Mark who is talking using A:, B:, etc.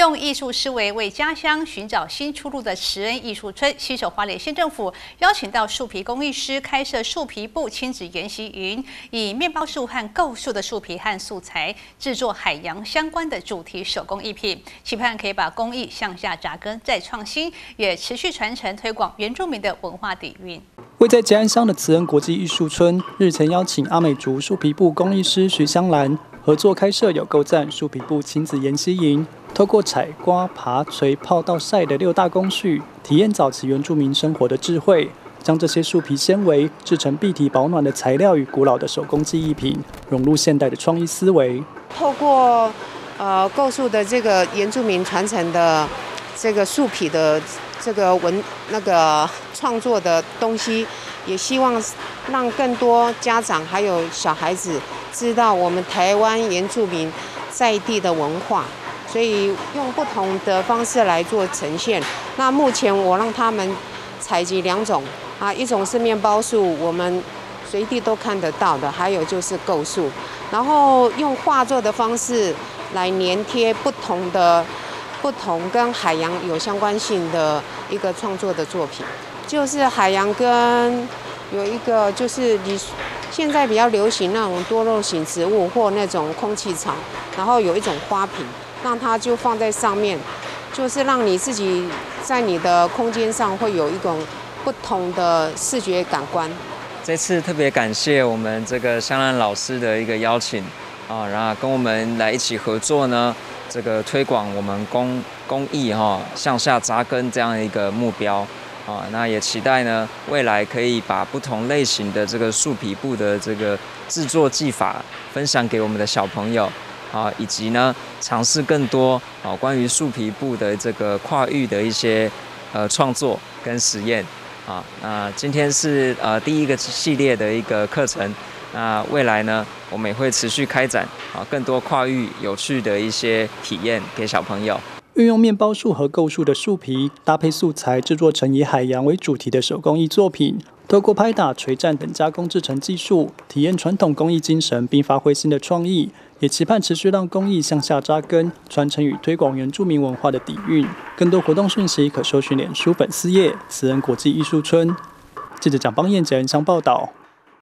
A: 用艺术思维为家乡寻找新出路的慈恩艺术村，携手花莲县政府邀请到树皮工艺师开设树皮布亲子研习营，以面包树和构树的树皮和素材制作海洋相关的主题手工艺品，期盼可以把工艺向下扎根再创新，也持续传承推广原住民的文化底蕴。
B: 位在吉安乡的慈恩国际艺术村日前邀请阿美族树皮布工艺师徐香兰。合作开设有构赞树皮布亲子研习营，透过采刮、爬、锤、泡到晒的六大工序，体验早期原住民生活的智慧，将这些树皮纤维制成蔽体保暖的材料与古老的手工技艺品，融入现代的创意思维。
C: 透过呃构树的这个原住民传承的这个树皮的这个文那个创作的东西，也希望让更多家长还有小孩子。知道我们台湾原住民在地的文化，所以用不同的方式来做呈现。那目前我让他们采集两种啊，一种是面包树，我们随地都看得到的；还有就是构树，然后用画作的方式来粘贴不同的、不同跟海洋有相关性的一个创作的作品，就是海洋跟有一个就是你。现在比较流行那种多肉型植物或那种空气草，然后有一种花瓶，让它就放在上面，就是让你自己在你的空间上会有一种不同的视觉感官。
D: 这次特别感谢我们这个香兰老师的一个邀请啊，然后跟我们来一起合作呢，这个推广我们工工艺哈向下扎根这样一个目标。啊，那也期待呢，未来可以把不同类型的这个树皮布的这个制作技法分享给我们的小朋友，啊，以及呢尝试更多啊关于树皮布的这个跨域的一些呃创作跟实验，啊，那今天是呃第一个系列的一个课程，那未来呢我们也会持续开展啊更多跨域有趣的一些体验给小朋友。
B: 运用面包树和构树的树皮搭配素材，制作成以海洋为主题的手工艺作品。透过拍打、锤战等加工制成技术，体验传统工艺精神，并发挥新的创意。也期盼持续让工艺向下扎根，传承与推广原住民文化的底蕴。更多活动讯息可搜寻脸书粉丝页“慈恩国际艺术村”。记者蒋邦彦、简恩昌报道。